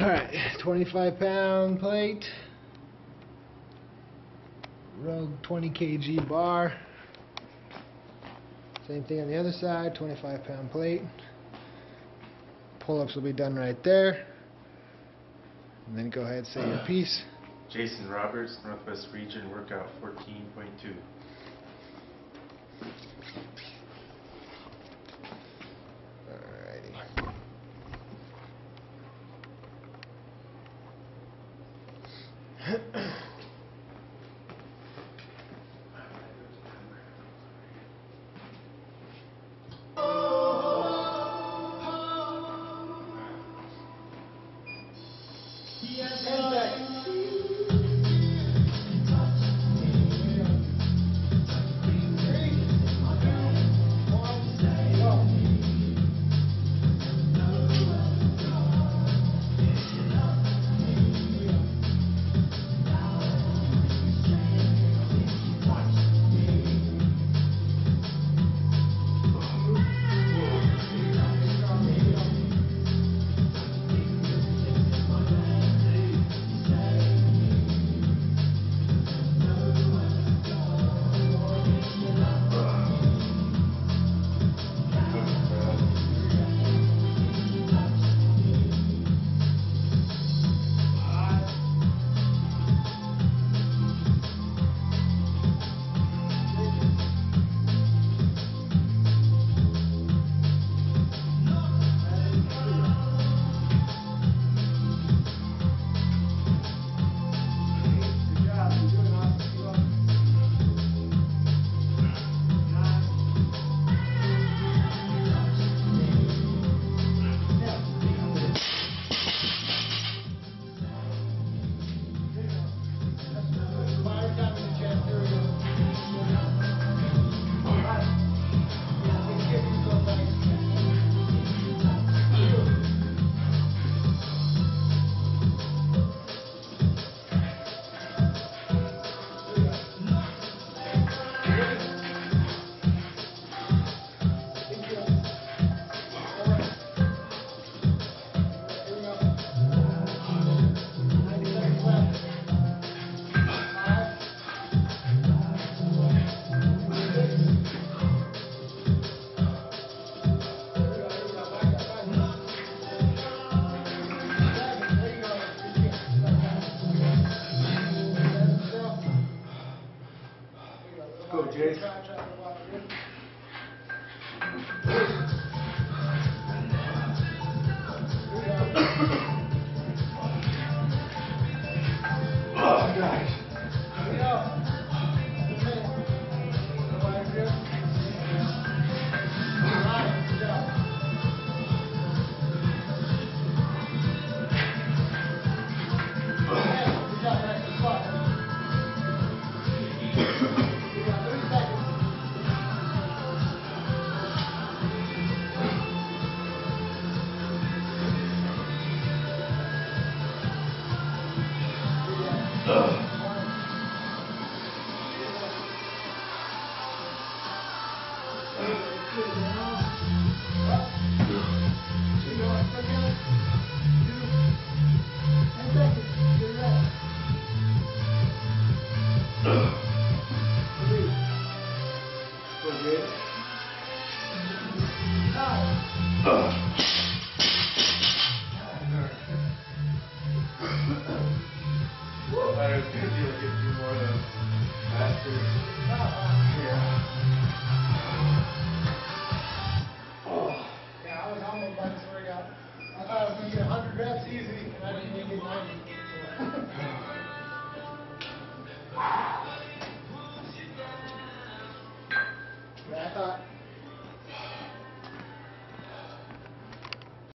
Alright, 25 pound plate. Rogue 20 kg bar. Same thing on the other side, 25 pound plate. Pull ups will be done right there. And then go ahead and say your piece. Jason Roberts, Northwest Region, Workout 14.2. Alrighty. Go, Go, Jay. To. Yeah. I was almost to. I thought I was gonna get hundred reps easy, and I didn't even get ninety. Yeah, I thought,